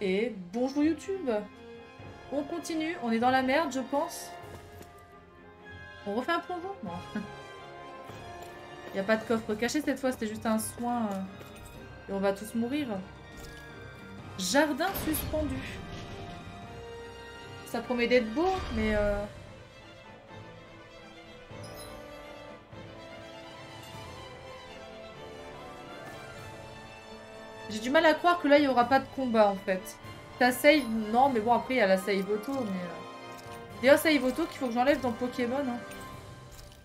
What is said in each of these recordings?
Et bonjour YouTube On continue, on est dans la merde je pense. On refait un plongeon Non. Il n'y a pas de coffre caché cette fois, c'était juste un soin. euh, Et on va tous mourir. Jardin suspendu. Ça promet d'être beau, mais... euh, J'ai du mal à croire que là, il n'y aura pas de combat, en fait. Ta save, non, mais bon, après, il y a la save auto, mais... Euh. D'ailleurs, save auto qu'il faut que j'enlève dans Pokémon. Hein.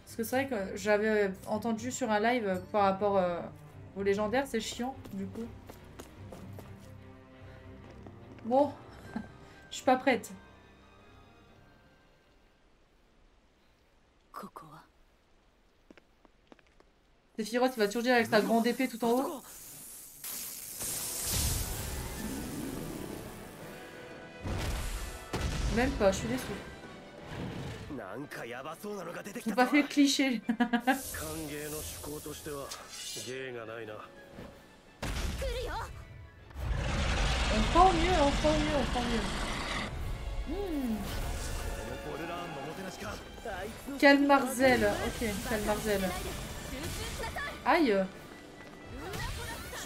Parce que c'est vrai que j'avais euh, entendu sur un live euh, par rapport euh, au légendaire, c'est chiant, du coup. Bon, je suis pas prête. Sephiroth, il va surgir avec sa grande épée tout en haut. Même pas, je suis déçu. Ils n'ont pas fait cliché. on prend mieux, on prend mieux, on prend mieux. Hmm. Calmarzel, ok, Calmarzel. Aïe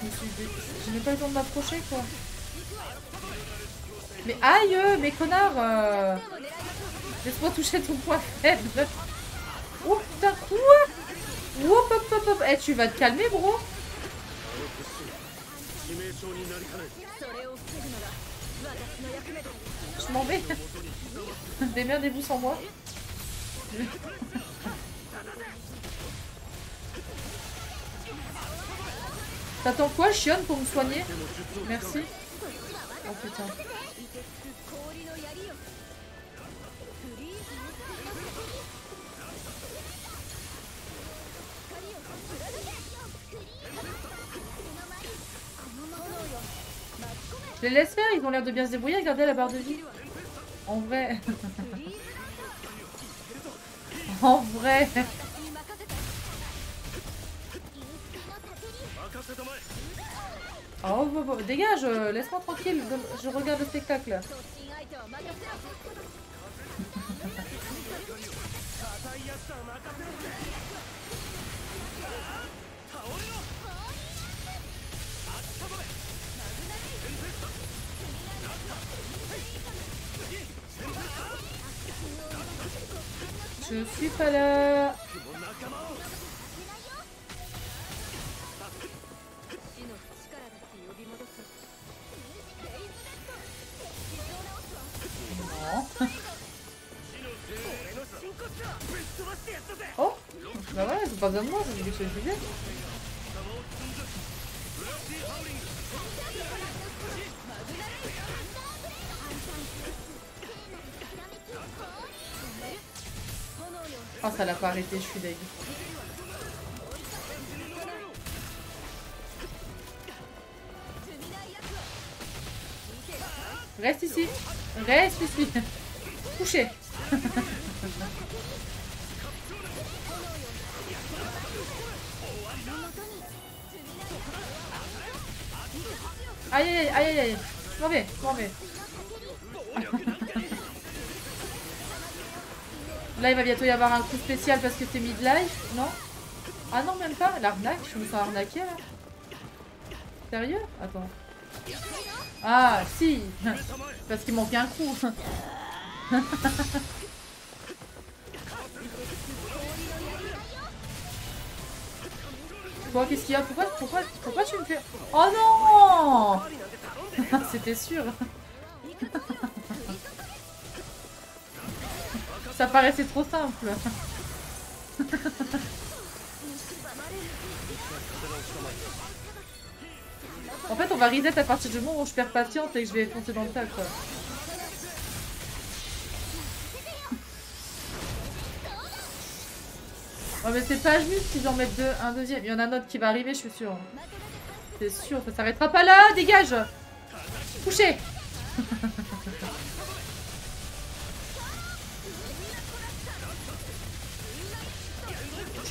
Je n'ai pas le temps de m'approcher quoi. Mais aïe, euh, mais connard euh... Laisse-moi toucher ton point faible. Oh putain, quoi Oup, hop, hop, hop. Eh, tu vas te calmer, bro. Je m'en vais. Démerdez-vous sans moi. T'attends quoi, chionne, pour me soigner? Merci. Oh putain. Je les laisse faire, ils ont l'air de bien se débrouiller. Regardez la barre de vie. En vrai. en vrai. Oh, oh, oh dégage, euh, laisse-moi tranquille, je regarde le spectacle. Je suis pas là. Oh Bah pas de moi, c'est je. Oh, ça l'a pas arrêté, je suis deg. Reste ici. Reste ici. Couché. Aïe aïe aïe aïe aïe. Je m'en Là, il va bientôt y avoir un coup spécial parce que t'es midlife, non Ah non, même pas. L'arnaque, je me sens arnaqué là. Sérieux Attends. Ah, si Parce qu'il manquait un coup. Bon, qu'est-ce qu'il y a pourquoi, pourquoi, pourquoi tu me fais... Oh non C'était sûr. Ça paraissait trop simple. en fait, on va reset à partir du moment où je perds patience et que je vais foncer dans le tas, quoi. Oh mais c'est pas juste qu'ils en mettent deux, un deuxième. Il y en a un autre qui va arriver, je suis sûre. C'est sûr, ça s'arrêtera pas là Dégage Couché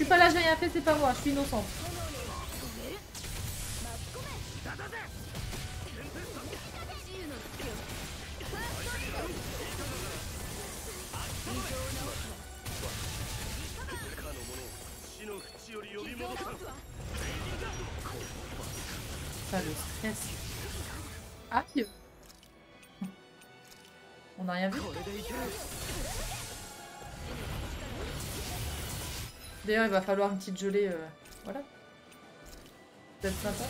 pas là, je n'ai rien fait, c'est pas moi, je suis innocente. Ça le stress. Aïe On n'a rien vu. D'ailleurs, il va falloir une petite gelée. euh, Voilà. Peut-être sympa.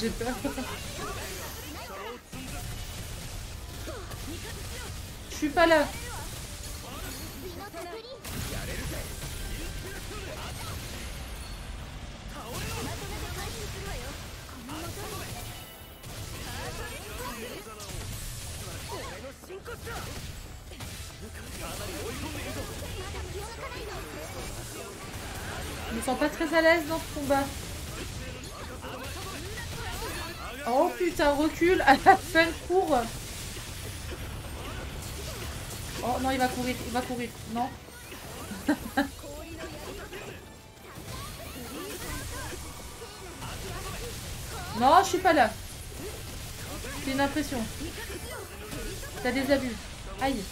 j'ai peur. Je suis pas là. Je me sens pas très à l'aise dans ce combat. Oh putain, recule à la fin court. Oh non, il va courir, il va courir. Non. non, je suis pas là. C'est une impression. T'as des abus. Aïe.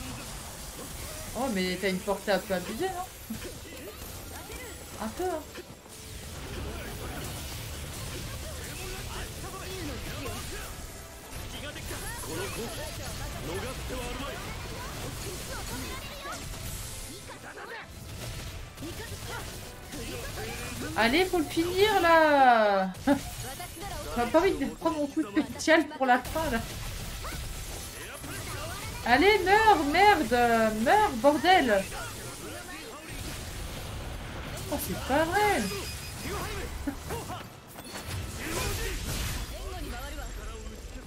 Oh, mais t'as une portée un peu abusée, non Un peu, hein. Allez, faut le finir là J'ai pas envie de prendre mon coup spécial pour la fin là. Allez, meurs, merde Meurs, bordel Oh, c'est pas vrai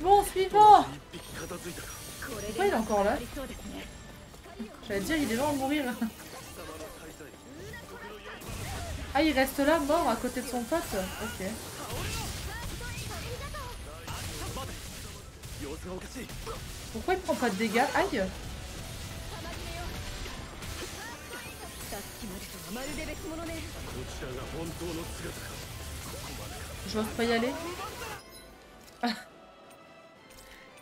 Bon, suivant Pourquoi il est encore là? J'allais dire, il est là à mourir. Ah, il reste là, mort, à côté de son pote? Ok. Pourquoi il prend pas de dégâts Aïe J'ose pas y aller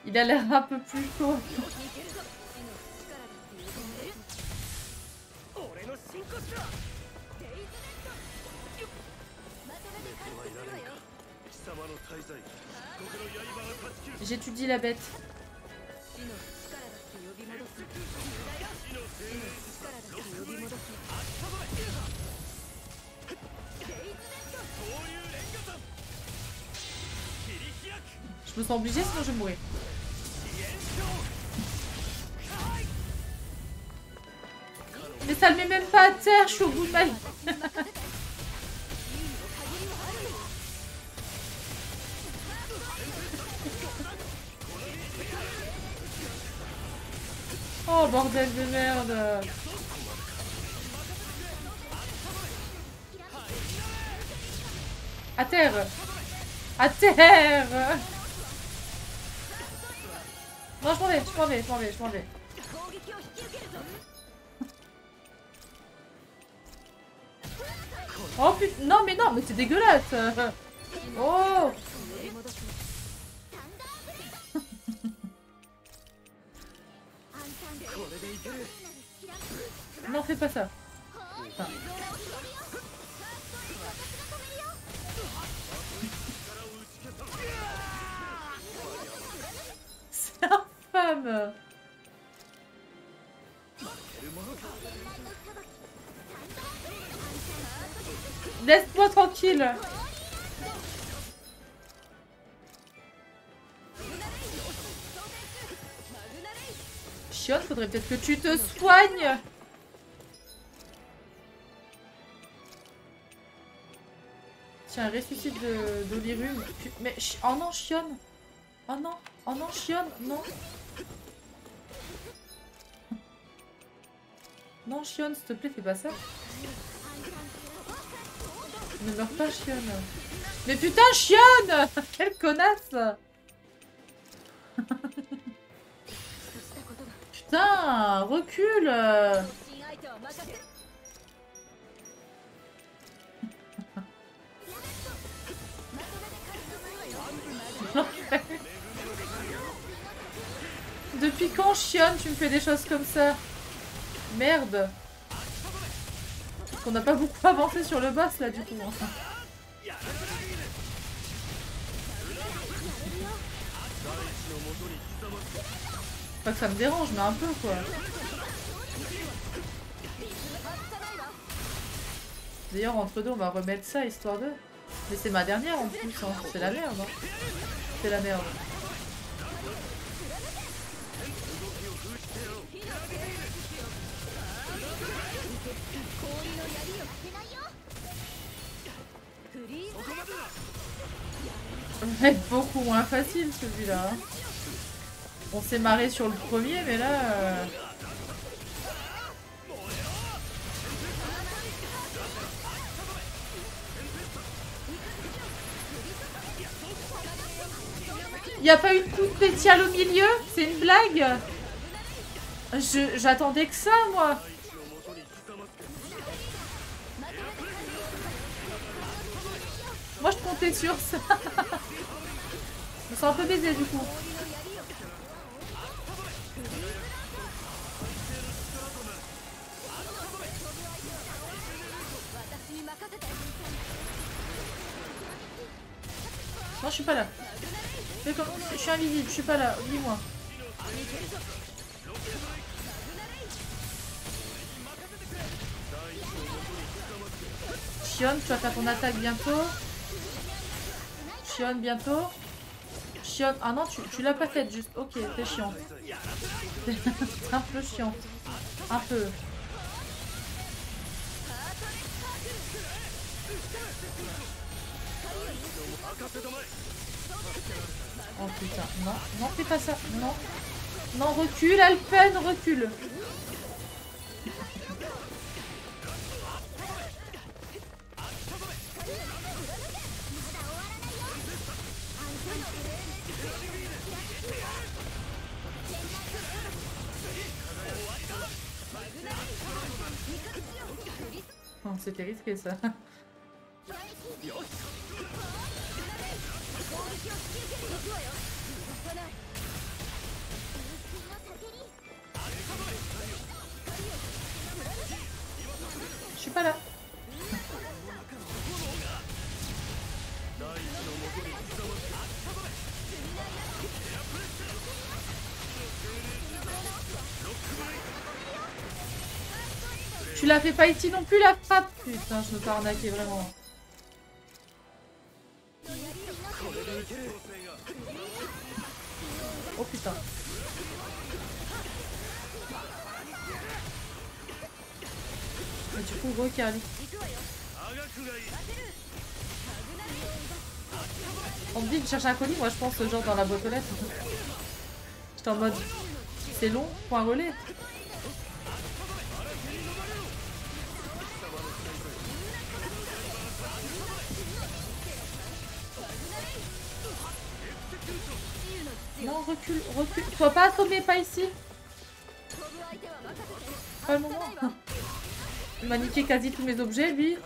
Il a l'air un peu plus chaud. J'étudie la bête. Je me sens obligée sinon je vais mourir. Mais ça le met même pas à terre, je suis au bout de ma Oh bordel de merde. À terre. À terre. Non je m'en vais, je m'en vais, je m'en vais, je m'en vais. Oh putain, non mais non, mais c'est dégueulasse. Oh Non, fais pas ça. C'est infâme. Laisse-moi tranquille Faudrait peut-être que tu te soignes Tiens, ressuscite de d'Olirum. Mais, oh non, chionne Oh non, oh non, chionne, non Non, chionne, s'il te plaît, fais pas ça. Ne meurs pas, chionne. Mais putain, chionne Quelle connasse Putain, recule. Depuis quand, Chion, tu me fais des choses comme ça? Merde. Qu'on n'a pas beaucoup avancé sur le boss là du coup. Pas que ça me dérange, mais un peu quoi. D'ailleurs, entre deux, on va remettre ça histoire de. Mais c'est ma dernière en plus, hein. c'est la merde. Hein. C'est la merde. va être beaucoup moins facile celui-là. Hein. On s'est marré sur le premier, mais là... Euh... Y a pas une coup spéciale au milieu? C'est une blague? J'attendais que ça, moi. Moi, je comptais sur ça. Je me sens un peu baisé, du coup. Je suis pas là. Je suis invisible, je suis pas là. Oublie-moi. Chion, tu vas faire ton attaque bientôt. Chion, bientôt. Chion. Ah non, tu, l'as pas faite juste. Ok, c'est chiant. Un peu chiant. Un peu. Oh putain, non, non, fais pas ça, non. Non, recule, Alpen, recule. C'était risqué ça. suis. Tu l'as fait pas ici non plus la frappe Putain, je me fais arnaquer vraiment. Oh putain. Du coup, recal. On me dit de chercher un colis, moi je pense genre dans la boîte aux lettres. J'étais en mode, c'est long, point relais. Non, recule, recule. Faut pas assommer, pas ici. Pas le moment. Il m'a niqué quasi tous mes objets, lui.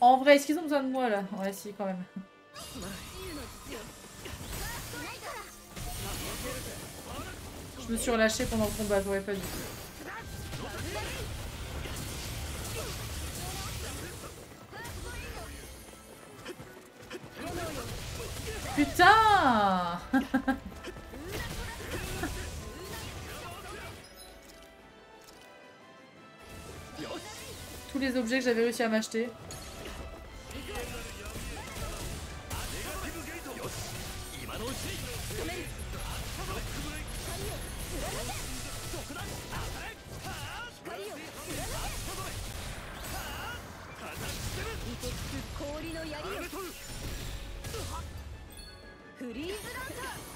En vrai, est-ce qu'ils ont besoin de moi, là? Ouais, si, quand même. Je me suis relâché pendant le combat, j'aurais pas dû. Putain Tous les objets que j'avais réussi à m'acheter. フリーズランド。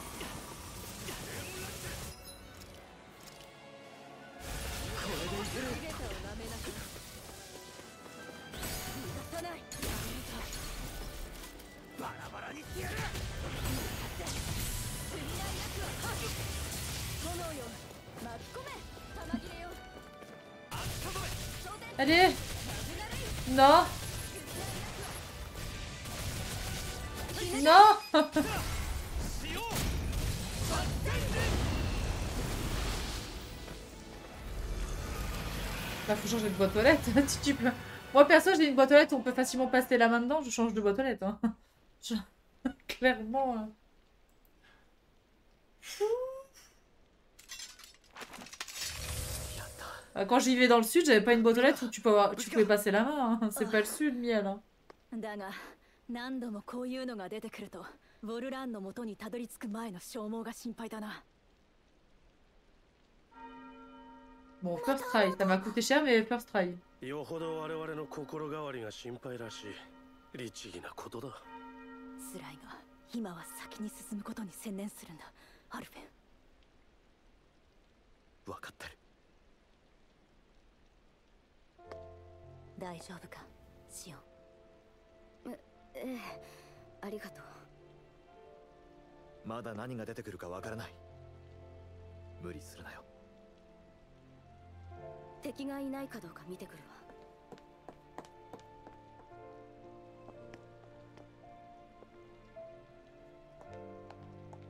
changer de boîte aux lettres. tu peux... Moi perso j'ai une boîte aux lettres où on peut facilement passer la main dedans, je change de boîte aux lettres. Hein. Je... Clairement. hein. Ah, Quand j'y vais dans le sud, j'avais pas une boîte aux lettres où tu, peux avoir- tu pouvais passer la main. hein. C'est pas le sud, miel. hein. だが何度もこういうのが出てくるとウォルランの元にたどり着く前の消耗が心配だな Bon, first try. Ça m'a coûté cher, mais first try. よほど我々の心変わりが心配らしい律儀なことだスライが今は先に進むことに専念するんだアルフェン分かってる大丈夫かシオンえええありがとうまだ何が出てくるかわからない無理するなよ敵がいないかどうか見てくるわ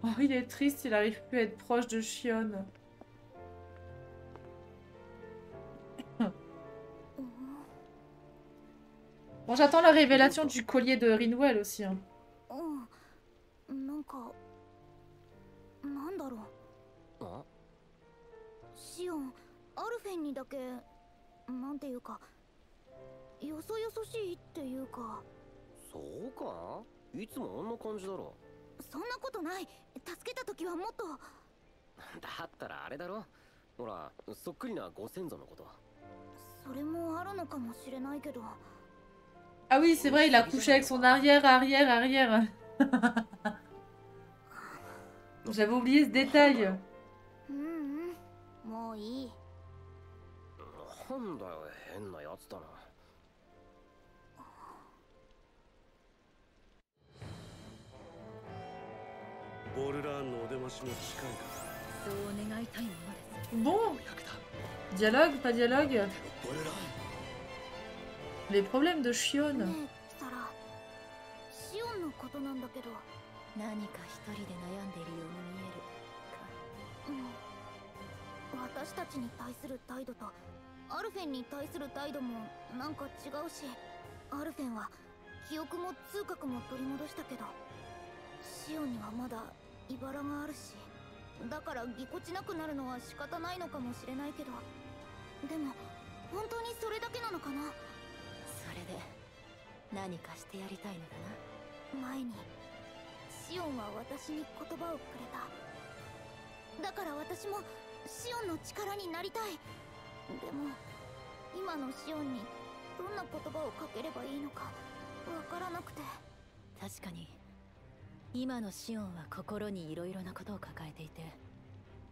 Oh, il est triste, il arrive plus à être proche de Shion. Bon, j'attends la révélation du collier de Rinwell aussi. hein. フェンにだけなんていうかよそよそしいっていうか。そうか？いつもあんな感じだろ。そんなことない。助けた時はもっと。だったらあれだろ。ほらそっくりなご先祖のこと。それもあるのかもしれないけど。Ah oui, c'est vrai, il a couché avec son arrière, arrière, arrière. J'avais oublié ce détail. なんだよ変なやだな。ボルラーのお出ましも近いかそうボルラーレプレムドシオンのことなんだけど。何か一人で悩んでいるように見える私たちに対する態度とアルフェンに対する態度もなんか違うしアルフェンは記憶も通覚も取り戻したけどシオンにはまだ茨があるしだからぎこちなくなるのは仕方ないのかもしれないけどでも本当にそれだけなのかな？それで何かしてやりたいのだな？前にシオンは私に言葉をくれた。だから私もシオンの力になりたいでも今のシオンにどんな言葉をかければいいのかわからなくて確かに今のシオンは心にいろいろなことを抱えていて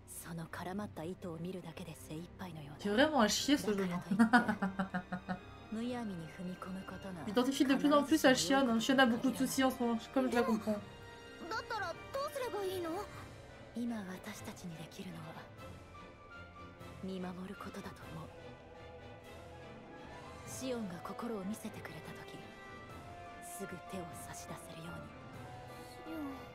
その絡まった糸を見るだけで精一杯のよう C'est だ.からといってむやみに踏み込むことが J'identifie de plus en plus à Shion. hein. Shion a beaucoup de soucis en ce moment, comme je la comprends. だったらどうすればいいの？今私たちにできるのは 見守ることだと思うシオンが心を見せてくれた時すぐ手を差し出せるようにシオン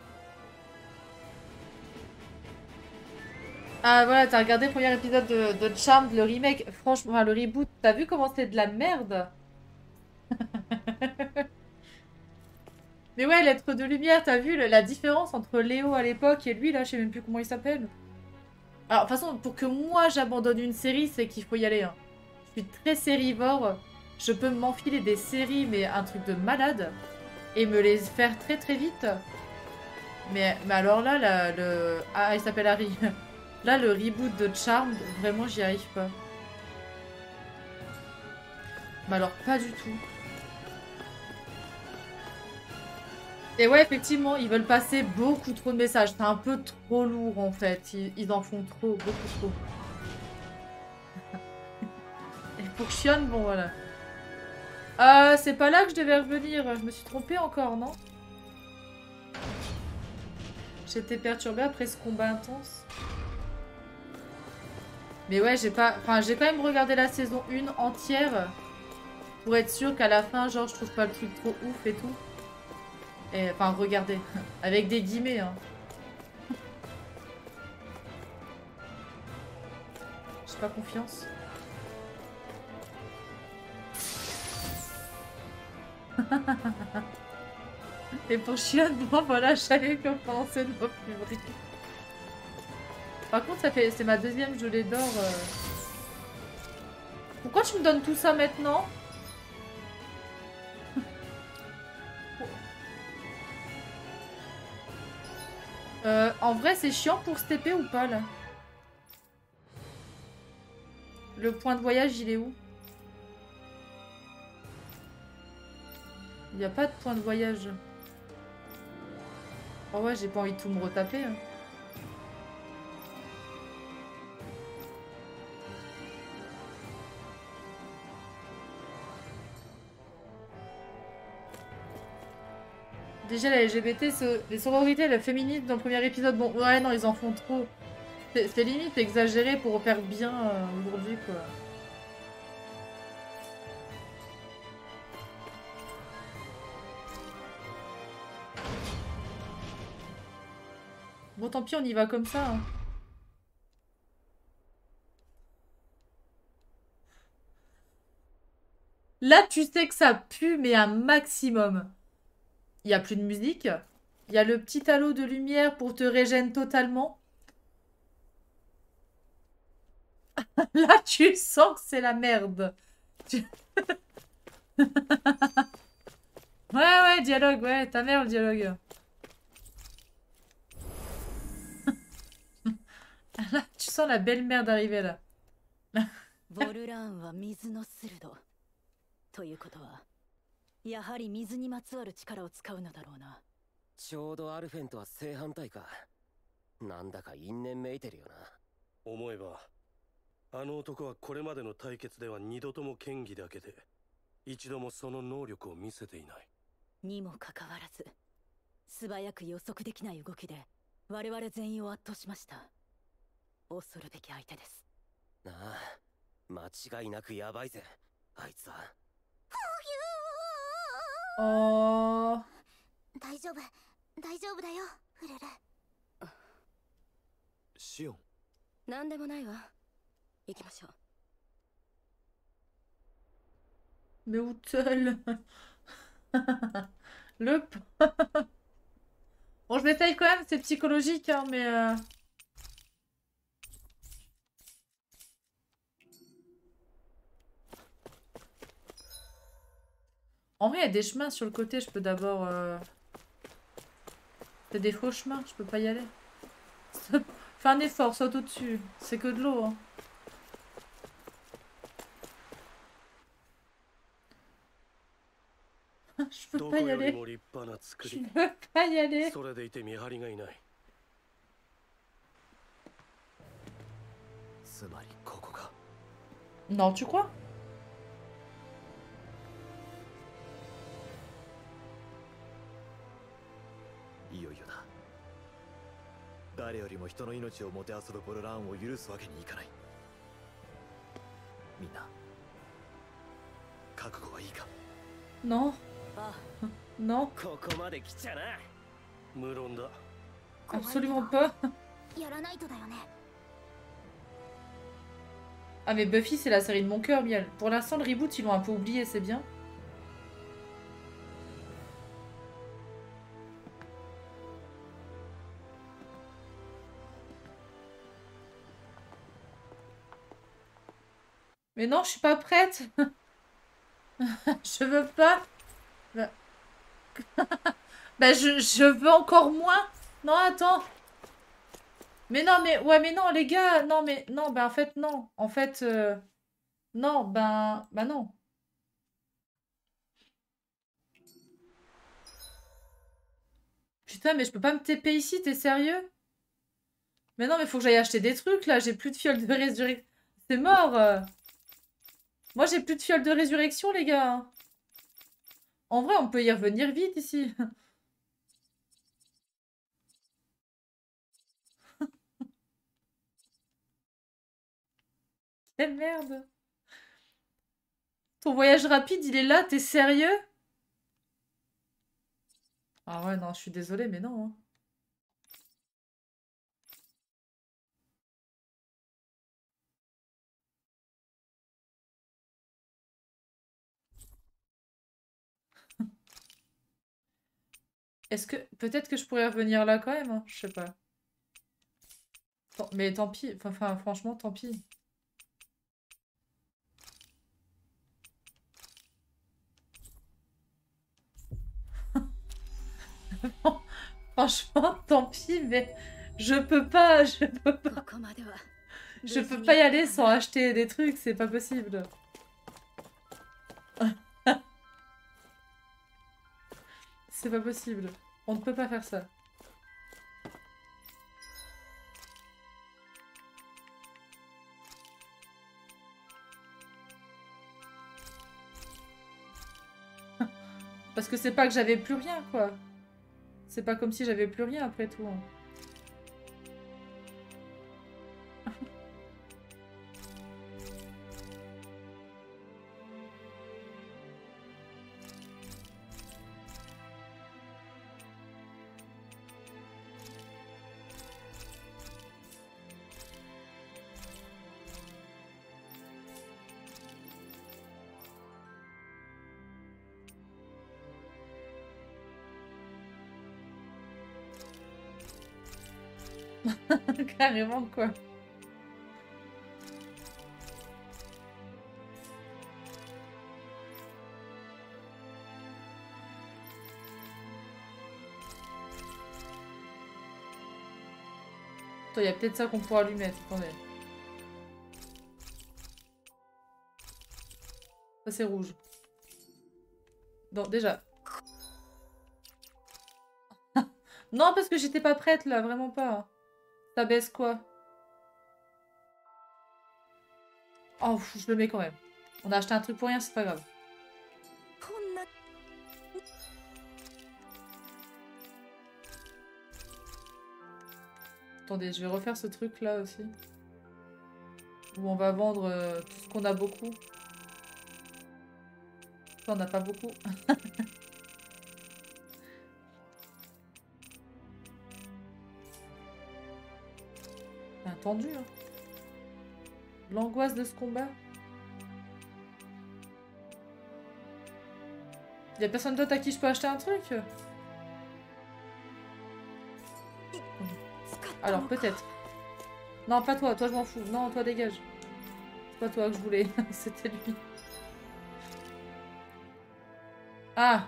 Ah voilà, t'as regardé le premier épisode de, de Charmed, le remake. Franchement, enfin, le reboot, t'as vu comment c'est de la merde Mais ouais, l'être de lumière, t'as vu le- la différence entre Léo à l'époque et lui là, je sais même plus comment il s'appelle. Alors, de toute façon, pour que moi j'abandonne une série, c'est qu'il faut y aller. hein. Je suis très sérivore. Je peux m'enfiler des séries, mais un truc de malade. Et me les faire très très vite. Mais, mais alors là, la- le... Ah, il s'appelle Harry. Là, le reboot de Charmed, vraiment, j'y arrive pas. Mais alors, pas du tout. Et ouais, effectivement, ils veulent passer beaucoup trop de messages. C'est un peu trop lourd, en fait. Ils, en font trop, beaucoup trop. Et pour bon, voilà. Euh, c'est pas là que je devais revenir. Je me suis trompée encore, non? J'étais perturbée après ce combat intense. Mais ouais, j'ai pas... Enfin, j'ai quand même regardé la saison 1 entière. pour être sûr qu'à la fin, genre, je trouve pas le truc trop ouf et tout. Et, enfin, regardez. Avec des guillemets, hein. J'ai pas confiance. Et pour Chion, bon voilà, je savais qu'on pensait de plus Par contre, ça fait c'est ma deuxième gelée d'or. euh. Pourquoi tu me donnes tout ça maintenant? Euh, en vrai, c'est chiant pour TP ou pas là Le point de voyage, il est où Il n'y a pas de point de voyage. Oh ouais, j'ai pas envie de tout me retaper. hein. Déjà, la LGBT, les sororités, le féminisme dans le premier épisode, bon, ouais, non, ils en font trop. C'est limite exagéré pour faire bien euh, aujourd'hui, quoi. Bon, tant pis, on y va comme ça. hein. Là, tu sais que ça pue, mais un maximum. Il a plus de musique. Il y a le petit halo de lumière pour te régénérer totalement. Là, tu sens que c'est la merde. Ouais, ouais, dialogue, ouais, ta mère le dialogue. Là, tu sens la belle-mère d'arriver là. やはり水にまつわる力を使うのだろうな。ちょうどアルフェンとは正反対か。なんだか因縁めいてるよな。思えばあの男はこれまでの対決では二度とも剣技だけで一度もその能力を見せていない。にもかかわらず素早く予測できない動きで我々全員を圧倒しました。恐るべき相手です。なあ間違いなくヤバいぜあいつはOh. 大丈夫大丈夫だよフレルシオン何でもないわ行きましょう Mais où seul Le... p- bon, je m'essaye quand même, c'est psychologique, hein, mais... euh, En vrai, il y a des chemins sur le côté. Je peux d'abord... Euh... C'est des faux chemins. Je peux pas y aller. Fais un effort, saute au-dessus. C'est que de l'eau. Hein. Je peux pas y aller. Je peux pas y aller. Non, tu crois? 誰よりも人の命をもてあそぶボルラーンを許すわけにいかないみんな覚悟はいいか Non, あ non, ここまで来ちゃな無論だ absolument pas. やらないとだよね Ah mais Buffy c'est la série de mon cœur, Miel. Pour l'instant le reboot ils l'ont un peu oublié, c'est bien. Mais non, je suis pas prête. je veux pas. Bah, Bah, je, veux encore moins. Non, attends. Mais non, mais ouais, mais non, les gars, non, mais non, ben en fait, non. En fait, euh, non, ben, ben non. Putain, mais je peux pas me TP ici, t'es sérieux? Mais non, mais faut que j'aille acheter des trucs là, j'ai plus de fiole de résurrection. C'est mort! Moi, j'ai plus de fiole de résurrection, les gars. En vrai, on peut y revenir vite ici. Quelle merde! Ton voyage rapide, il est là, t'es sérieux? Ah ouais, non, je suis désolée, mais non. hein. Est-ce que... Peut-être que je pourrais revenir là quand même, hein, je sais pas. Mais tant pis, enfin franchement tant pis. franchement, tant pis, mais je peux pas, je peux pas. Je peux pas y aller sans acheter des trucs, c'est pas possible. C'est pas possible. On ne peut pas faire ça. Parce que c'est pas que j'avais plus rien, quoi. C'est pas comme si j'avais plus rien après tout. hein. Carrément, quoi. Il y a peut-être ça qu'on pourra lui mettre. Attendez. Ça, c'est rouge. Non, déjà. non, parce que j'étais pas prête, là. Vraiment pas. Baisse quoi? Oh, je le mets quand même. On a acheté un truc pour rien, c'est pas grave. Attendez, je vais refaire ce truc là aussi. Où on va vendre euh, tout ce qu'on a beaucoup. On n'a pas beaucoup. tendu. Hein. L'angoisse de ce combat. Y a personne d'autre à qui je peux acheter un truc? Alors peut-être. Non, pas toi, toi je m'en fous. Non, toi dégage. C'est pas toi que je voulais, c'était lui. Ah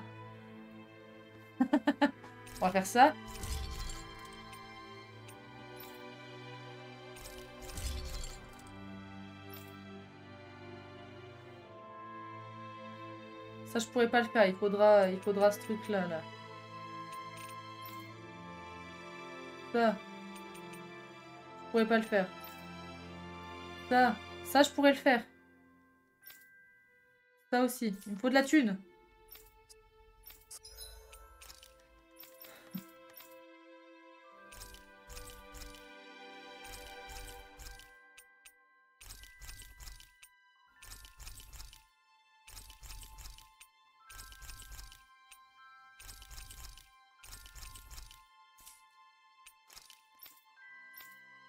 On va faire ça. Je pourrais pas le faire. Il faudra, il faudra ce truc-là, là. Ça. Je pourrais pas le faire. Ça. Ça, je pourrais le faire. Ça aussi. Il me faut de la thune.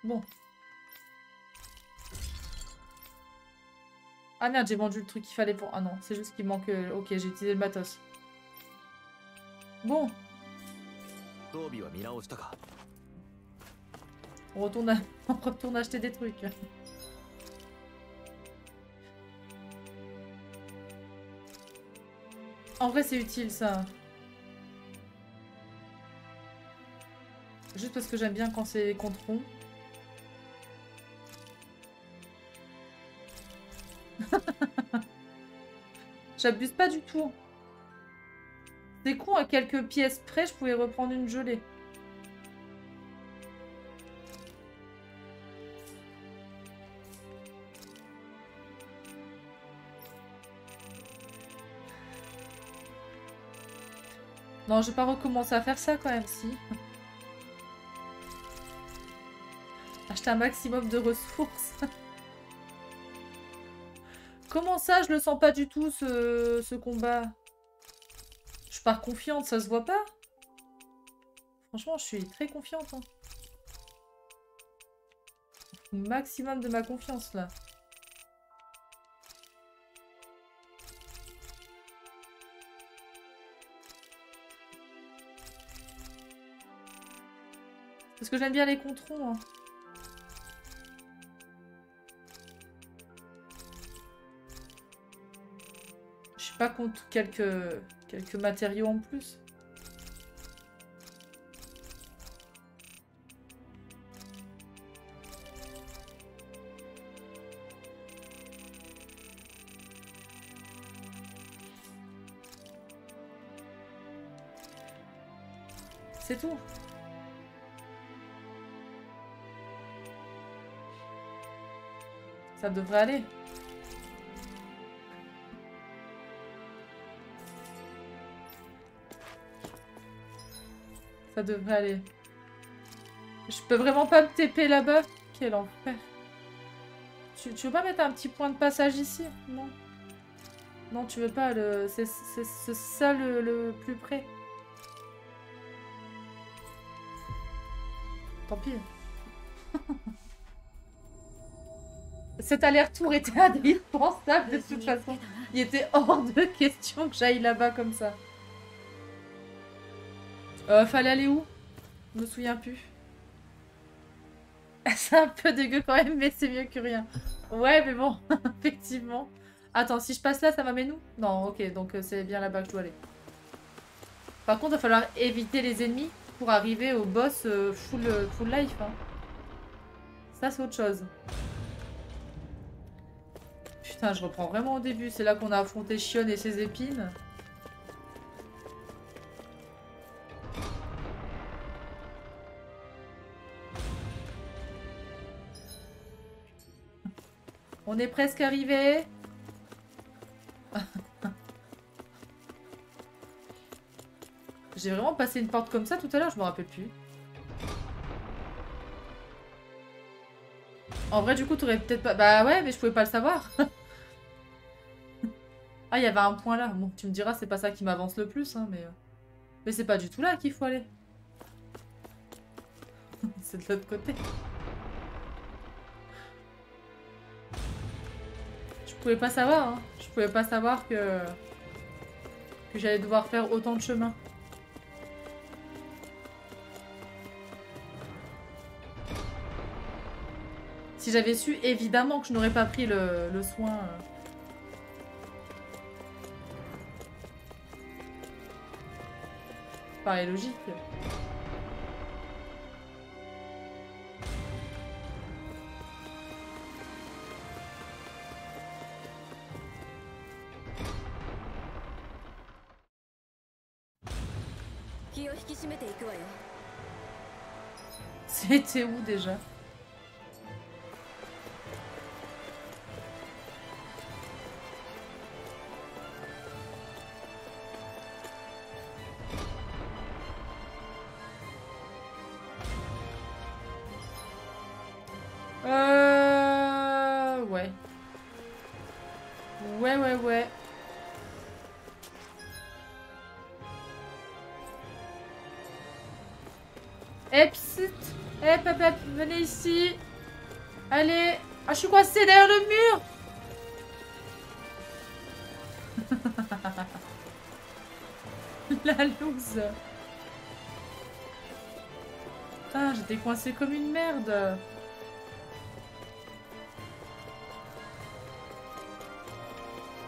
Bon. Ah merde, j'ai vendu le truc qu'il fallait pour... Ah non, c'est juste qu'il manque... Euh, ok, j'ai utilisé le matos. Bon. On retourne. On retourne acheter des trucs. En vrai, c'est utile, ça. Juste parce que j'aime bien quand c'est contre rond. J'abuse pas du tout. C'est con, à quelques pièces près, je pouvais reprendre une gelée. Non, je vais pas recommencer à faire ça quand même, si. Acheter un maximum de ressources. Comment ça, je le sens pas du tout, ce, combat? Je pars confiante, ça se voit pas? Franchement, je suis très confiante. Hein. Maximum de ma confiance, là. Parce que j'aime bien les controns. Hein. Pas contre quelques, quelques matériaux en plus. C'est tout. Ça devrait aller. Ça devrait aller. Je peux vraiment pas me TP là-bas? Quel enfer. Tu, tu, veux pas mettre un petit point de passage ici? Non. Non, tu veux pas. le C'est ça le, le plus près. Tant pis. Cet aller-retour était indispensable de toute façon. Il était hors de question que j'aille là-bas comme ça. Euh, fallait aller où? Je me souviens plus. c'est un peu dégueu quand même, mais c'est mieux que rien. Ouais, mais bon, effectivement. Attends, si je passe là, ça m'amène où? Non, ok, donc euh, c'est bien là-bas que je dois aller. Par contre, il va falloir éviter les ennemis pour arriver au boss euh, full, life. Hein. Ça, c'est autre chose. Putain, je reprends vraiment au début. C'est là qu'on a affronté Shion et ses épines. On est presque arrivé. J'ai vraiment passé une porte comme ça tout à l'heure, je me rappelle plus. En vrai, du coup, t'aurais peut-être pas... Bah ouais, mais je pouvais pas le savoir. Ah, il y avait un point là. Bon, tu me diras, c'est pas ça qui m'avance le plus, hein, mais... Euh, mais c'est pas du tout là qu'il faut aller. c'est de l'autre côté. Je pouvais pas savoir, hein. Je pouvais pas savoir que... Que j'allais devoir faire autant de chemin. Si j'avais su, évidemment que je n'aurais pas pris le, le soin... Euh, paraît logique. C'était où déjà? Ici. Allez. Ah, je suis coincée derrière le mur. La loose. Putain, j'étais coincée comme une merde.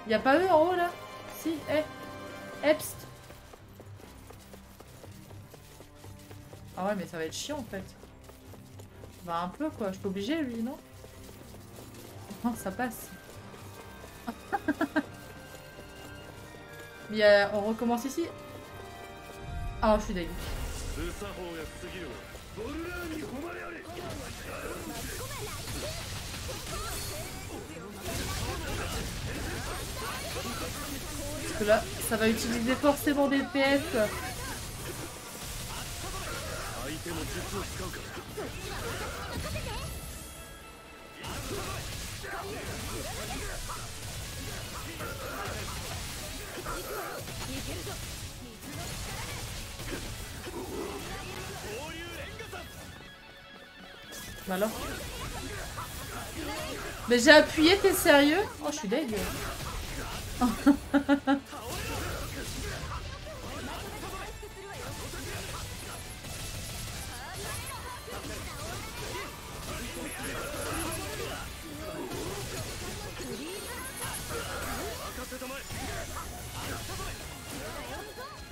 Y a pas eux en haut là? Si, eh. Epst. Ah ouais, mais ça va être chiant en fait. Bah un peu quoi, je suis obligée lui, non? Non, ça passe. Mais on recommence ici? Ah, je suis dégueu. Parce que là, ça va utiliser forcément des PS. Bah alors Mais j'ai appuyé, t'es sérieux? Oh, je suis dégueu. せたまえあったまえ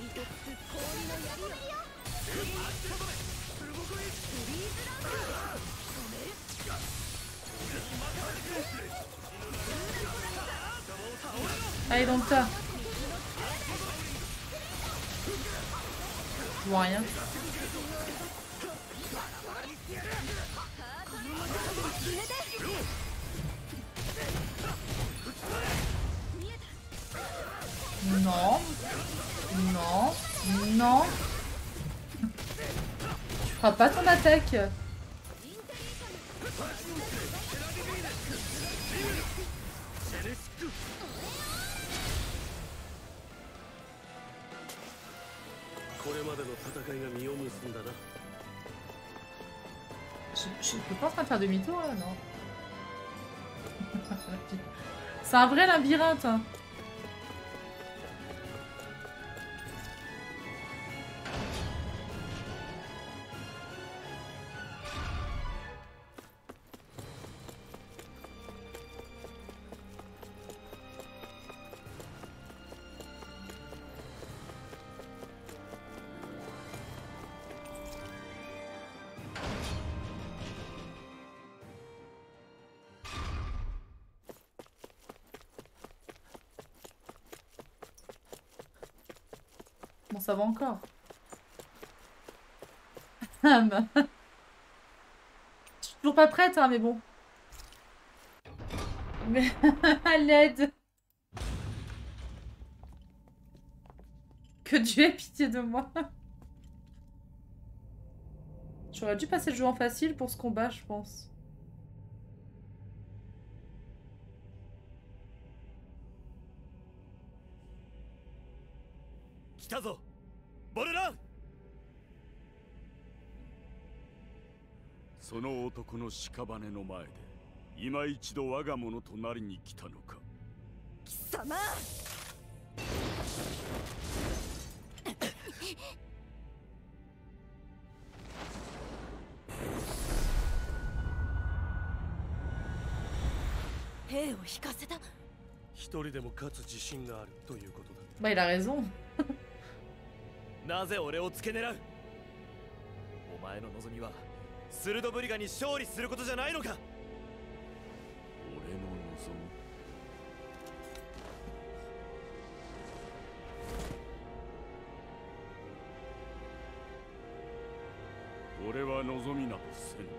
糸つく氷の槍よあったまえすごくいいフリーズランド止める俺に任せてくれはいロンちゃんすごいねな Je, je suis pas en train de faire demi-tour là, non C'est un vrai labyrinthe. hein. Ça va encore. Ah, bah. Je suis toujours pas prête, hein, mais bon. Mais à l'aide. Que Dieu ait pitié de moi. J'aurais dû passer le jeu en facile pour ce combat, je pense. その男の屍の前で今一度我が物となりに来たのか。貴様！兵を引かせた。一人でも勝つ自信があるということだ。Bah, il a raison. なぜ俺を付け狙う？お前の望みはスルドブリガに勝利することじゃないのか？俺の望み俺は望みなどせぬ。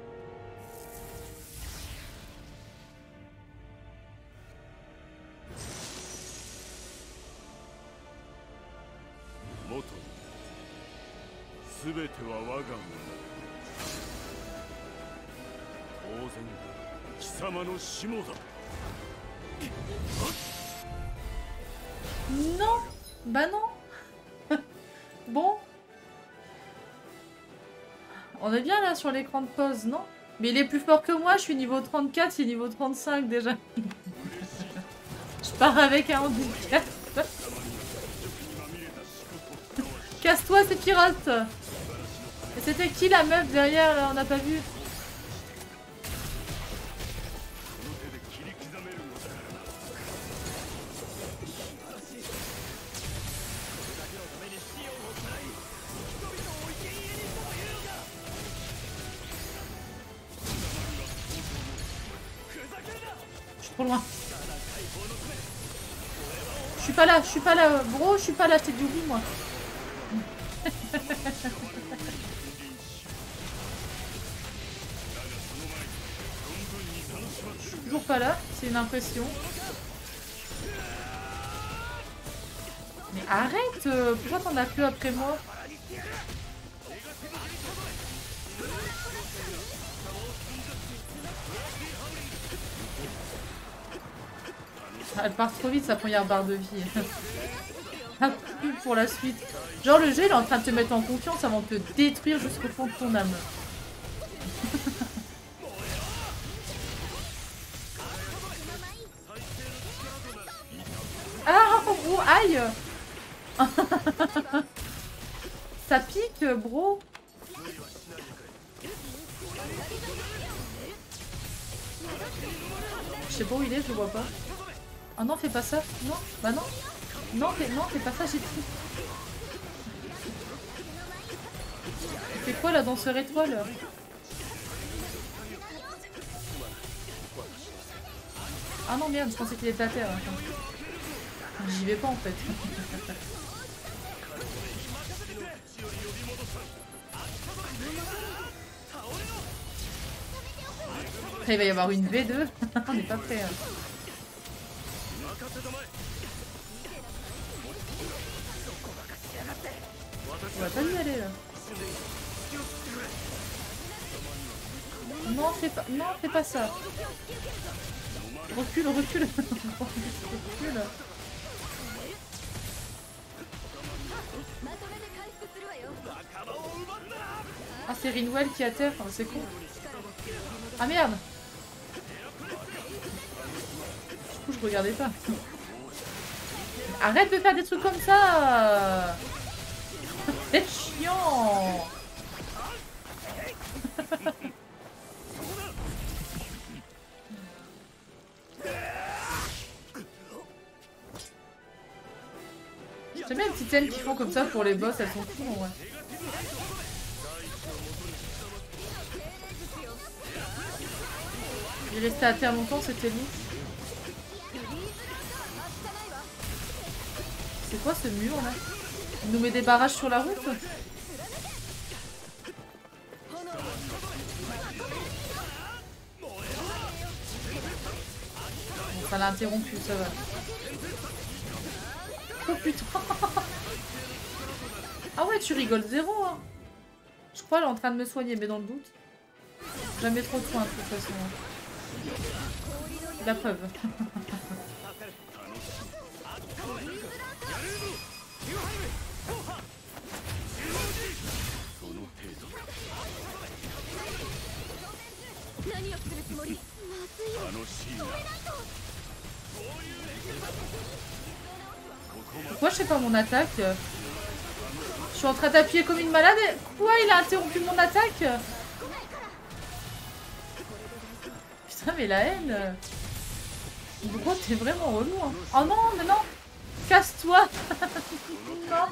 元に。全ては我が物当 然貴様の下だ Non Bah non Bon On est bien là sur l'écran de pause, non Mais il est plus fort que moi, je suis niveau 34, il est niveau 35 déjà. je pars avec un handicap. Casse-toi, c'est pirate Et c'était qui la meuf derrière là On n'a pas vu. Pas là, bro, je suis pas là, t'es du moi. Je suis toujours pas là, c'est une impression. Mais arrête Pourquoi t'en as plus après moi Elle part trop vite sa première barre de vie. pas plus pour la suite. Genre le jeu il est en train de te mettre en confiance avant de te détruire jusqu'au fond de ton âme. ah oh aïe Ça pique bro Je sais pas où il est, je vois pas. Ah non, fais pas ça. Non, bah non. Non, fais, non, fais pas ça, j'ai pris. C'est quoi la danseur étoile Ah non, merde, je pensais qu'il était à terre. J'y vais pas en fait. il va y avoir une V2. On n'est pas prêt. Hein. On va pas y aller là. Non, fais pas, non, fais pas ça. Recule, recule. recule. Ah, c'est Rinwell qui à terre, c'est con. Ah merde coup, je regardais pas. Arrête de faire des trucs comme ça C'est chiant J'aime bien les petites scènes qui font comme ça pour les boss, elles sont cool en vrai. Il est resté à terre longtemps, c'était lui. C'est quoi ce mur là? Il nous met des barrages sur la route? Ça l'a interrompu, ça va. Oh putain Ah ouais, tu rigoles zéro hein Je crois qu'elle est en train de me soigner, mais dans le doute. Jamais trop de soin de toute façon. La preuve. Pourquoi je sais pas mon attaque. Je suis en train d'appuyer comme une malade. Et... Quoi Il a interrompu mon attaque mais la haine. Pourquoi t'es vraiment relou hein. Oh non, mais non. Casse-toi. Non.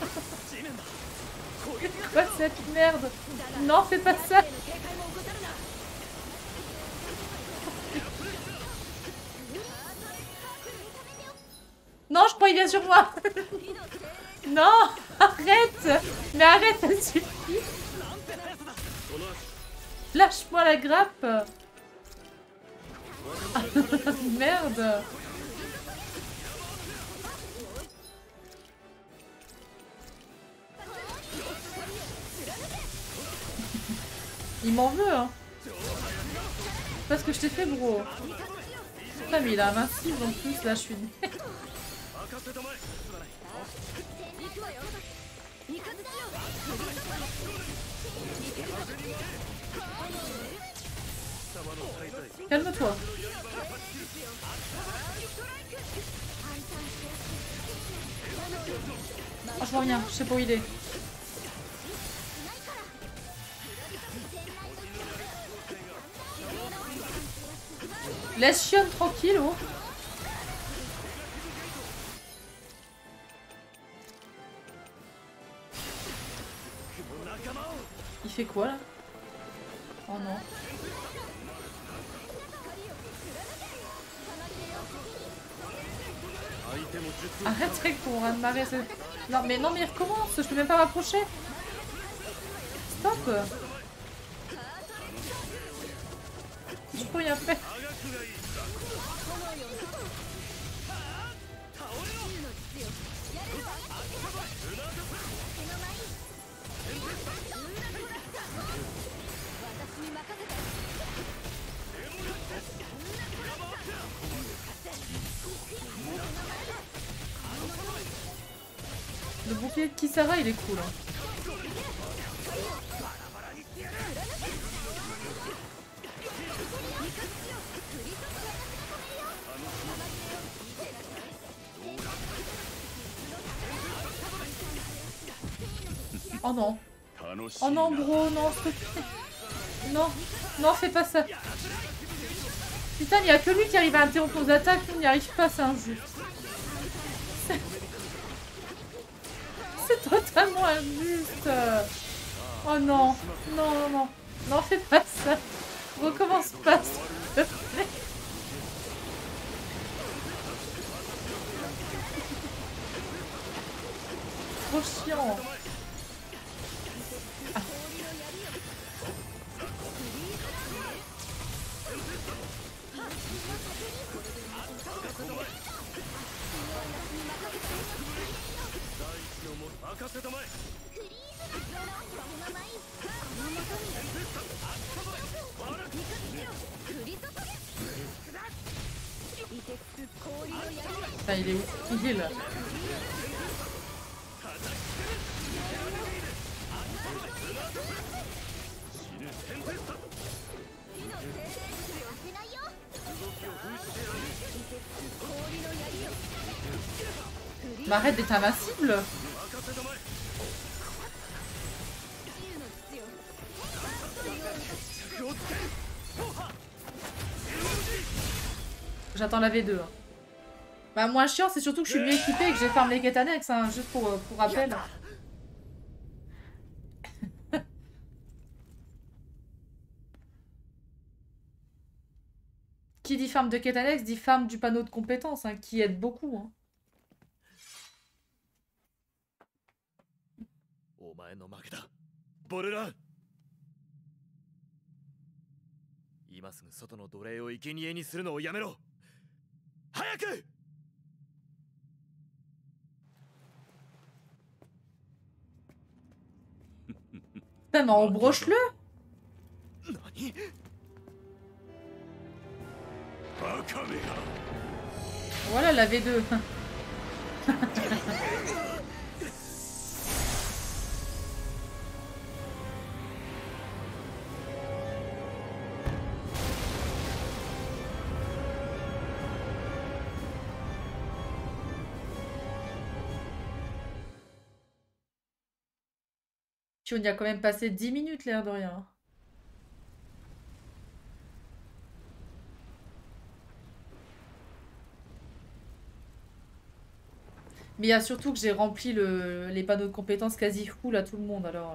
Quoi cette merde Non, fais pas ça Non, je crois qu'il vient sur moi. Non Arrête. Mais arrête, ça suffit. Lâche-moi la grappe. Merde. Il m'en veut, hein. Parce que je t'ai fait, bro Putain, mais il a invincible en plus, là, je suis... Calme-toi. Ah, je vois rien, je sais pas où il. Laisse Shion tranquille, oh. Il fait quoi là? Oh non. Arrête avec ton raz. Non mais non mais il recommence, je peux même pas m'approcher. Stop. Je peux rien faire. bouclier de Kisara, il est cool. Hein. Oh non Oh non bro, non Non, non fais pas ça Putain, il n'y a que lui qui arrive à interrompre nos attaques, nous n'y arrive pas, c'est injuste. Oh non, non, non, non. Non, fais pas ça. Recommence pas, s'il Mais arrête d'être invincible J'attends la V2. hein. Bah moins chiant, c'est surtout que je suis mieux équipée et que j'ai farm les quêtes annexes, hein, juste pour, euh, pour rappel. Qui dit farm de quêtes annexes dit farm du panneau de compétences, hein, qui aide beaucoup. hein. 前の負けだ。ボルラン。今すぐ外の奴隷を生贄にするのをやめろ。早く！On broche-le 何バカめが Voilà la V2. Puis on y a quand même passé 10 minutes, l'air de rien. Mais il y a surtout que j'ai rempli le, les panneaux de compétences quasi full à tout le monde, alors...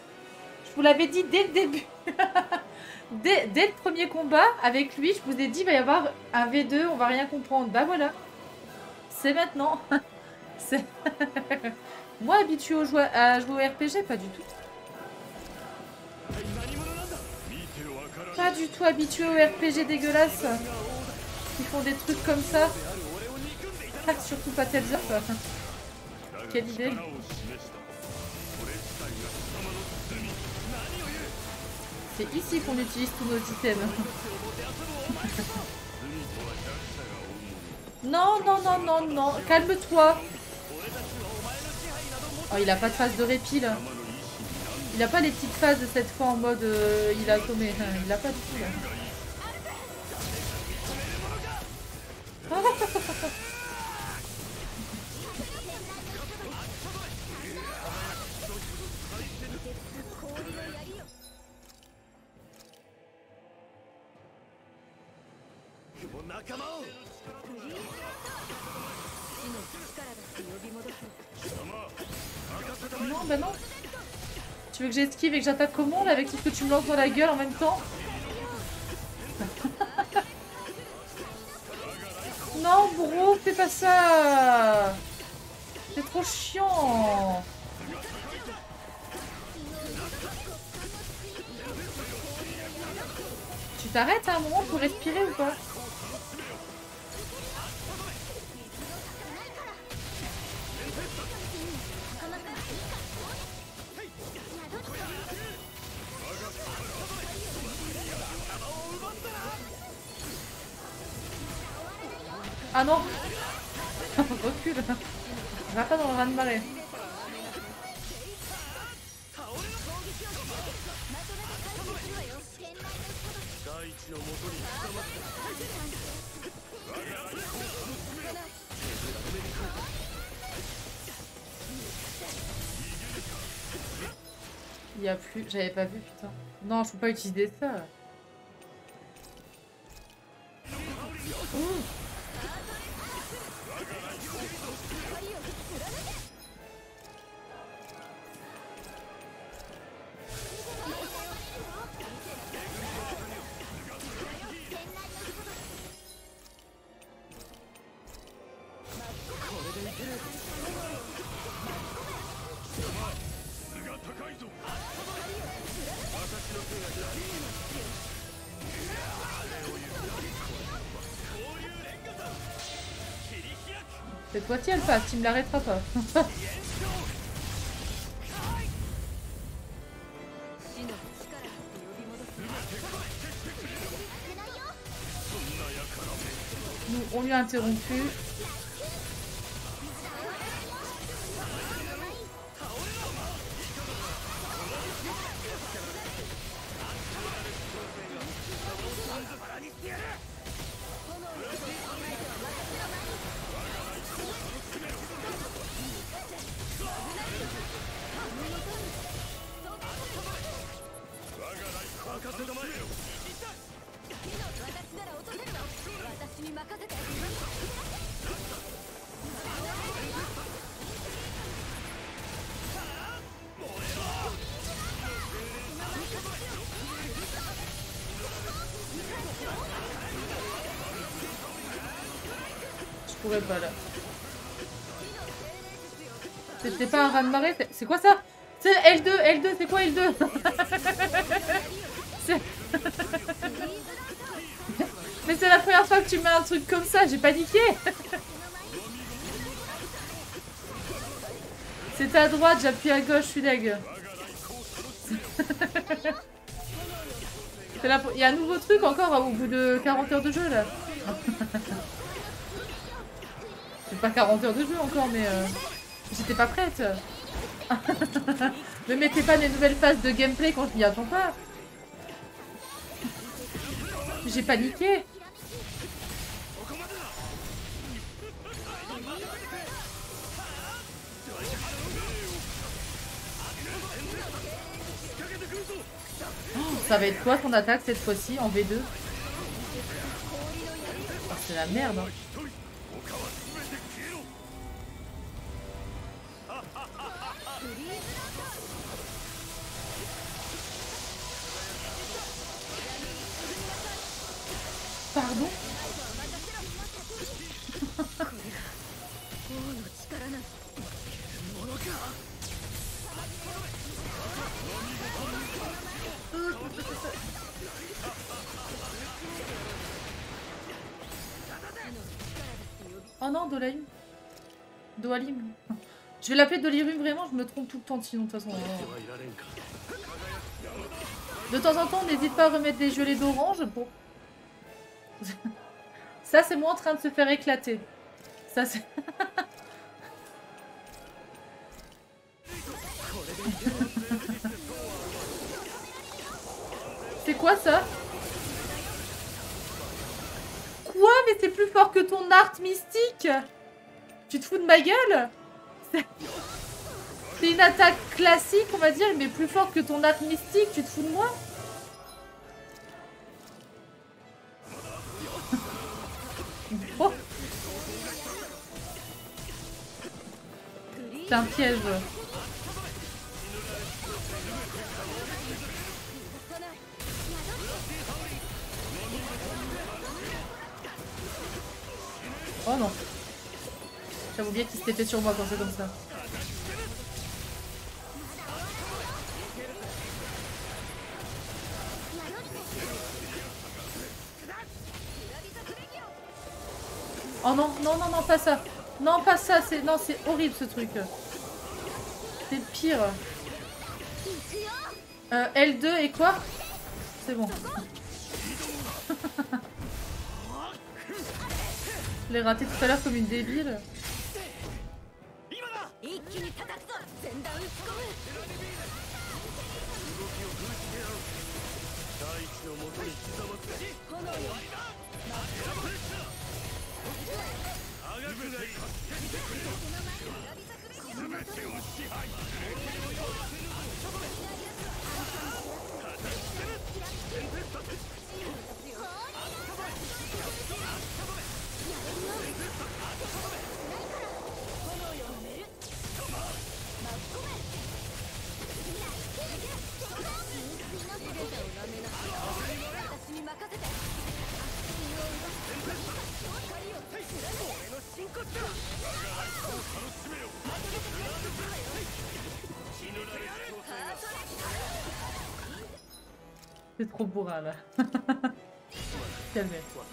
Je vous l'avais dit dès le début. dès, dès, le premier combat avec lui, je vous ai dit, il va y avoir un V2, on va rien comprendre. Bah voilà. C'est maintenant. Moi, habitué au joueur, à jouer au RPG, pas du tout. Pas du tout habitué au RPG dégueulasse. Ils font des trucs comme ça. Ah, surtout pas Tales Quelle idée. c'est ici qu'on utilise tous nos items. non, non, non, non, non, calme-toi. Oh, il a pas de phase de répit là. Il a pas les petites phases de cette fois en mode. Euh, il a tombé. il a pas de tout là. Et que j'attaque comment là avec tout ce que tu me lances dans la gueule en même temps. Non, bro, fais pas ça. C'est trop chiant. Tu t'arrêtes à un moment pour respirer ou pas? Ah non Recule Va pas dans le raz-de-marée. Il y a plus... J'avais pas vu, putain. Non, je peux pas utiliser ça. toi tiens le pas, tu me l'arrêteras pas. Nous, on lui a interrompu. C'est- c'est quoi ça? C'est L2, L2, c'est quoi L2 C'est- Mais c'est la première fois que tu mets un truc comme ça, j'ai paniqué C'était à droite, j'appuie à gauche, je suis deg. C'est Il y a un nouveau truc encore au bout de 40 heures de jeu là. C'est pas 40 heures de jeu encore, mais euh, j'étais pas prête. ne mettez pas des nouvelles phases de gameplay quand je m'y attends pas. J'ai paniqué. Oh, Ça va être quoi ton attaque cette fois-ci en V2 Oh, C'est la merde. hein. Pardon Oh non, Dolaïm. Doalim. Je vais l'appeler Dolirum, vraiment, je me trompe tout le temps sinon, de toute façon. Hein. De temps en temps, n'hésite pas à remettre des gelées d'orange pour ça, c'est moi en train de se faire éclater. Ça, c'est... c'est quoi ça? Quoi? Mais c'est plus fort que ton art mystique! Tu te fous de ma gueule? C'est- une attaque classique, on va dire, mais plus forte que ton art mystique, tu te fous de moi? C'est un piège. Oh non. J'avais oublié qu'il s'était fait sur moi quand c'est comme ça. Oh non, non, non, non, pas ça. Non, pas ça, c'est non, c'est horrible ce truc. C'est le pire. Euh, L2 et quoi? C'est bon. Je l'ai raté tout à l'heure comme une débile. 全てを支配。trop bourrin là. Calmez-toi.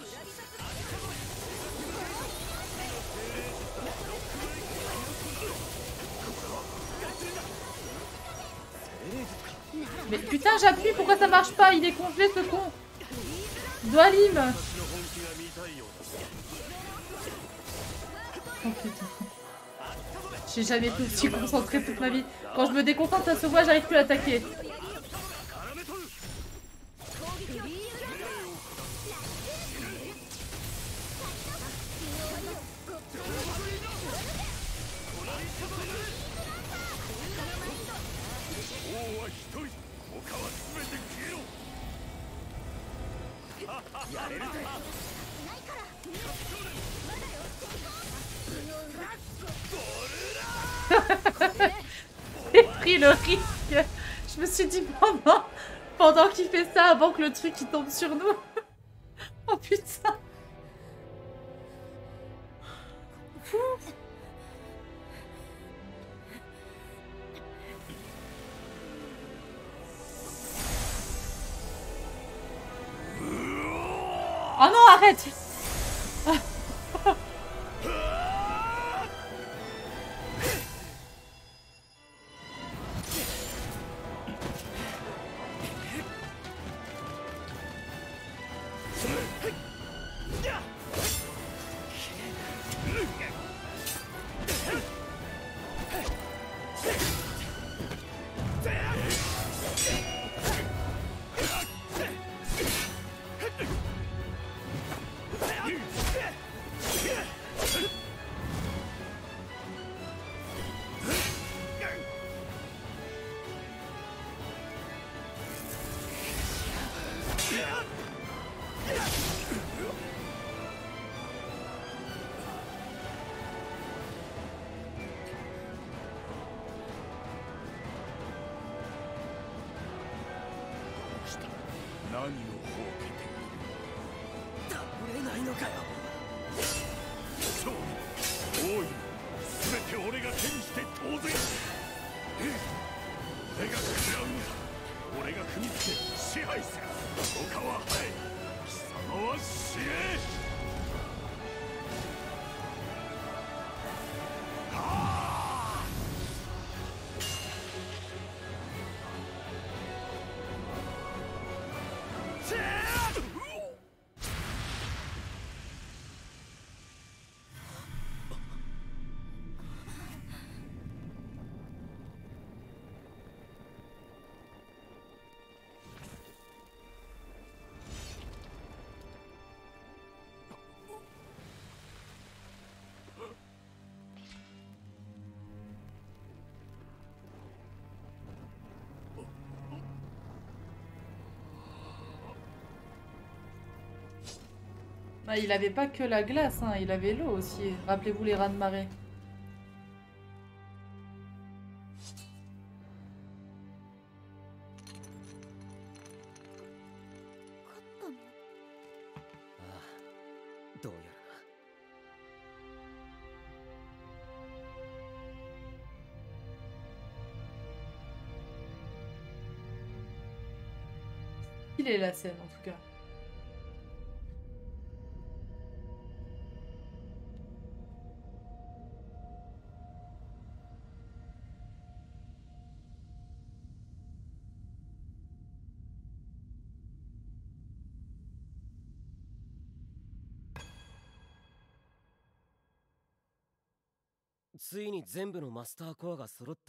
Mais putain, j'appuie, pourquoi ça marche pas? Il est congelé ce con Doalim oh, J'ai jamais été aussi concentré toute ma vie. Quand je me déconcentre, ça se voit, j'arrive plus à attaquer. Je me suis dit pendant, pendant qu'il fait ça, avant que le truc il tombe sur nous. oh putain. Oh non, arrête 何 Bah, il avait pas que la glace, hein, il avait l'eau aussi. Rappelez-vous les rats de marée. Il est la scène.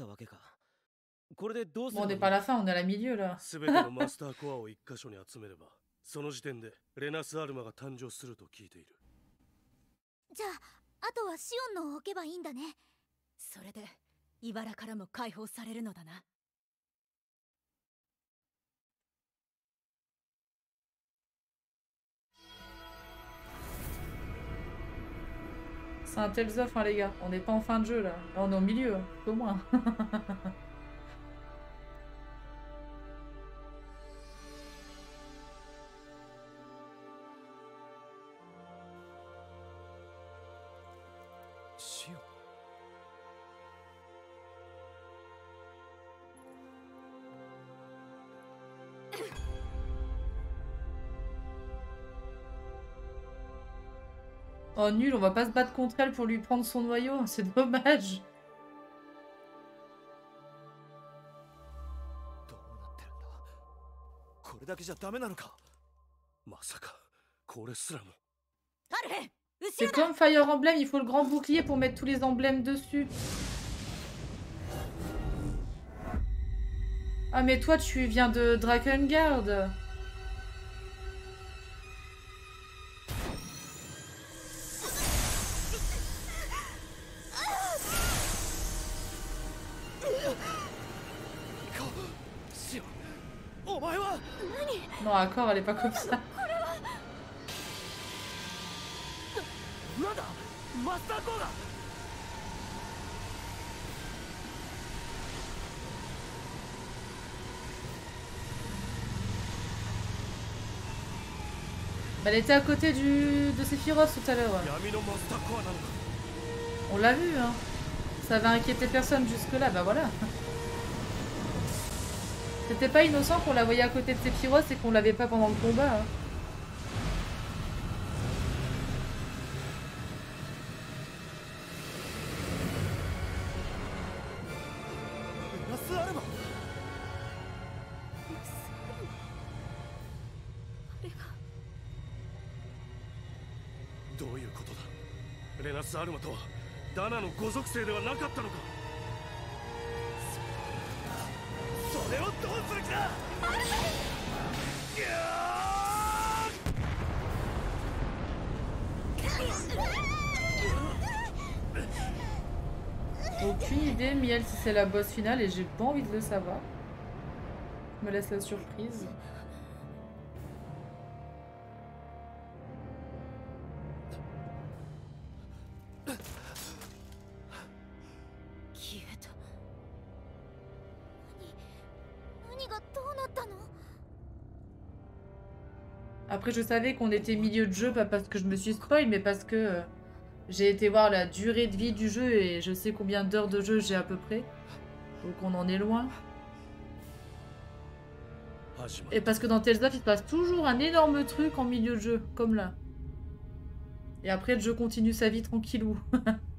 En tout cas. Bon, on n'est pas à la fin, on est à la milieu là. すべてのマスターコアを一箇所に集めればその時点でレナスアルマが誕生すると聞いているじゃああとはシオンのを置けばいいんだねそれで茨からも解放されるのだな C'est un Tales of, hein, les gars. On n'est pas en fin de jeu là. On est au milieu, hein, au moins. nul, on va pas se battre contre elle pour lui prendre son noyau, c'est dommage. C'est comme Fire Emblem, il faut le grand bouclier pour mettre tous les emblèmes dessus. Ah mais toi tu viens de Drakengard Elle est pas comme ça. Elle était à côté du... de Sephiroth tout à l'heure. On l'a vu, hein. Ça avait inquiété personne jusque-là, bah voilà. C'était pas innocent qu'on la voyait à côté de Sephiroth et qu'on l'avait pas pendant le combat. Hein. C'est la boss finale et j'ai pas envie de le savoir. Je me laisse la surprise. Après, je savais qu'on était milieu de jeu, pas parce que je me suis spoil, mais parce que euh, j'ai été voir la durée de vie du jeu et je sais combien d'heures de jeu j'ai à peu près. Donc on en est loin. Et parce que dans Tales of, il se passe toujours un énorme truc en milieu de jeu, comme là. Et après, le jeu continue sa vie tranquillou.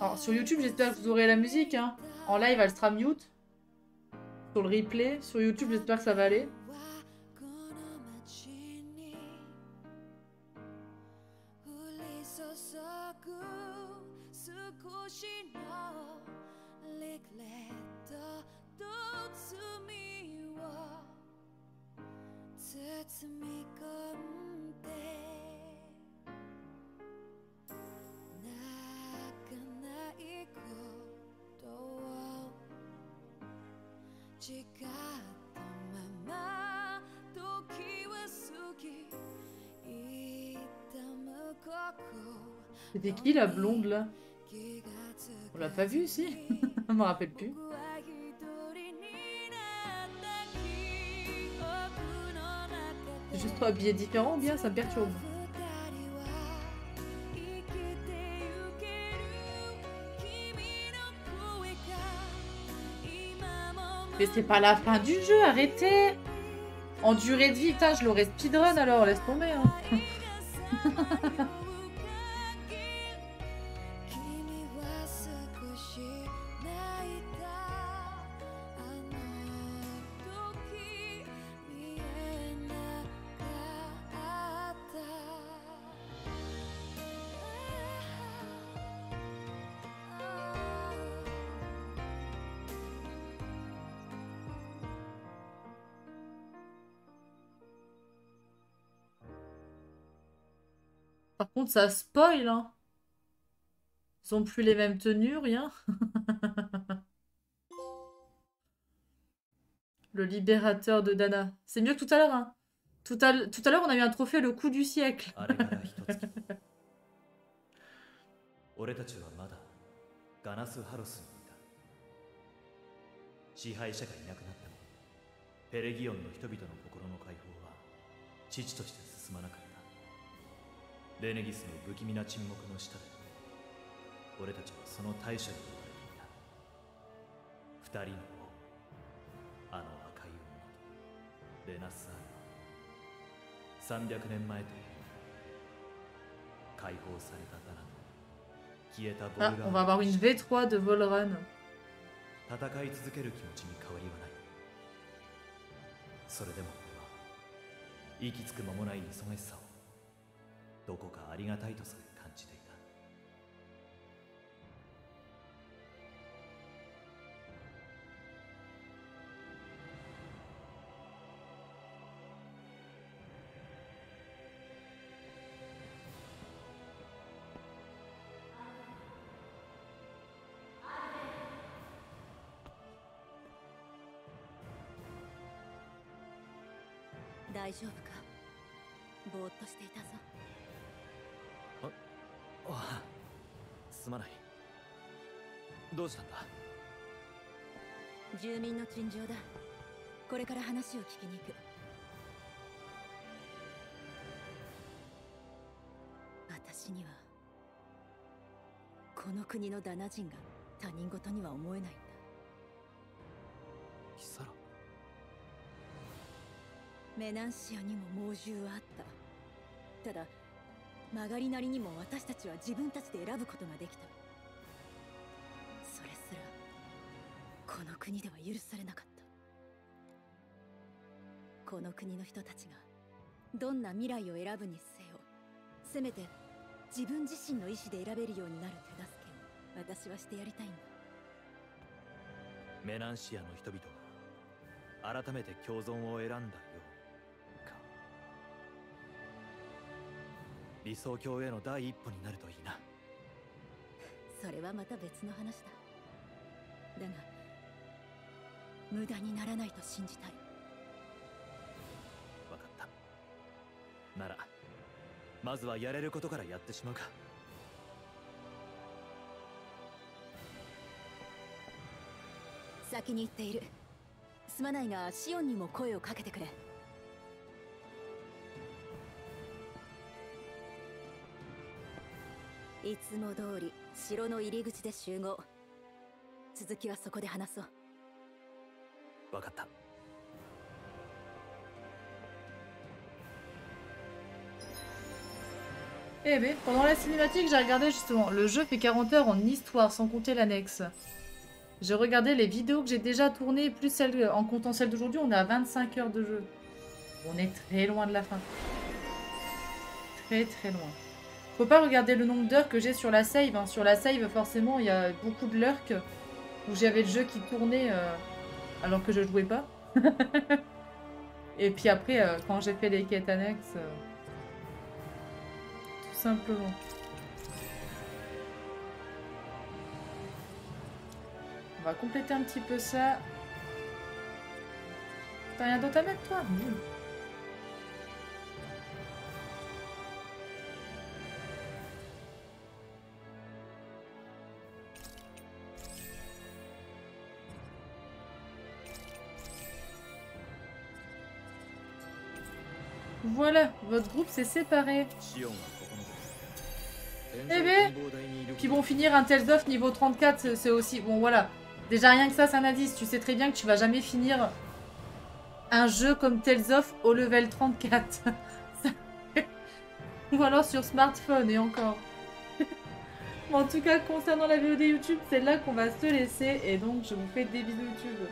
Alors sur YouTube, j'espère que vous aurez la musique. Hein. En live, elle sera mute. Sur le replay, sur YouTube, j'espère que ça va aller. C'était qui la blonde là? On l'a pas vue ici Je me rappelle plus. C'est juste trois billets différents ou bien ça me perturbe Mais c'est pas la fin du jeu, arrêtez En durée de vie, putain, je l'aurais speedrun alors, laisse tomber. Hein. contre, ça spoil, hein. Ils ont plus les mêmes tenues, rien. le libérateur de Dana. C'est mieux que tout à l'heure, hein. Tout à, tout à l'heure, on a eu un trophée le coup du siècle. レネギスの不気味な沈黙の下で俺たちはその対処に追われていた。二人の王あの赤い女とレナスアイは300年前という解放されたダナと消えたボルガン Ah, 戦い続ける気持ちに変わりはない。それでも俺は息つく間もない忙しさをどこかありがたいとさえ感じていた。大丈夫か？ぼーっとしていたぞ。ああすまない。どうしたんだ？住民の陳情だ。これから話を聞きに行く。私にはこの国のダナ人が他人事には思えないんだ。キサラ？メナンシアにも猛獣はあった。ただ曲がりなりにも私たちは自分たちで選ぶことができた。それすらこの国では許されなかった。この国の人たちがどんな未来を選ぶにせよせめて自分自身の意志で選べるようになる手助けを私はしてやりたいんだメナンシアの人々が改めて共存を選んだよ。理想郷への第一歩になるといいな。それはまた別の話だ。だが無駄にならないと信じたい。分かった。ならまずはやれることからやってしまうか。先に行っている。すまないがシオンにも声をかけてくれいつも通り城の入り口で集合続きはそこで話そう分かった Eh ben, pendant la cinématique, j'ai regardé justement. Le jeu fait 40 heures en histoire, sans compter l'annexe. J'ai regardé les vidéos que j'ai déjà tournées, plus celles, en comptant celles d'aujourd'hui, on est à 25 heures de jeu. On est très loin de la fin. Très très loin. Faut pas regarder le nombre d'heures que j'ai sur la save. hein. Sur la save, forcément, il y a beaucoup de lurks où j'avais le jeu qui tournait euh, alors que je jouais pas. Et puis après, euh, quand j'ai fait les quêtes annexes... euh, tout simplement. On va compléter un petit peu ça. T'as rien d'autre à mettre, toi? Voilà, votre groupe s'est séparé. Eh ben Puis bon, finir un Tales of niveau 34, c'est aussi... Bon, voilà. Déjà, rien que ça, c'est un indice. Tu sais très bien que tu vas jamais finir un jeu comme Tales of au level 34. Ou alors sur smartphone, et encore. en tout cas, concernant la vidéo de YouTube, c'est là qu'on va se laisser. Et donc, je vous fais des bisous YouTube.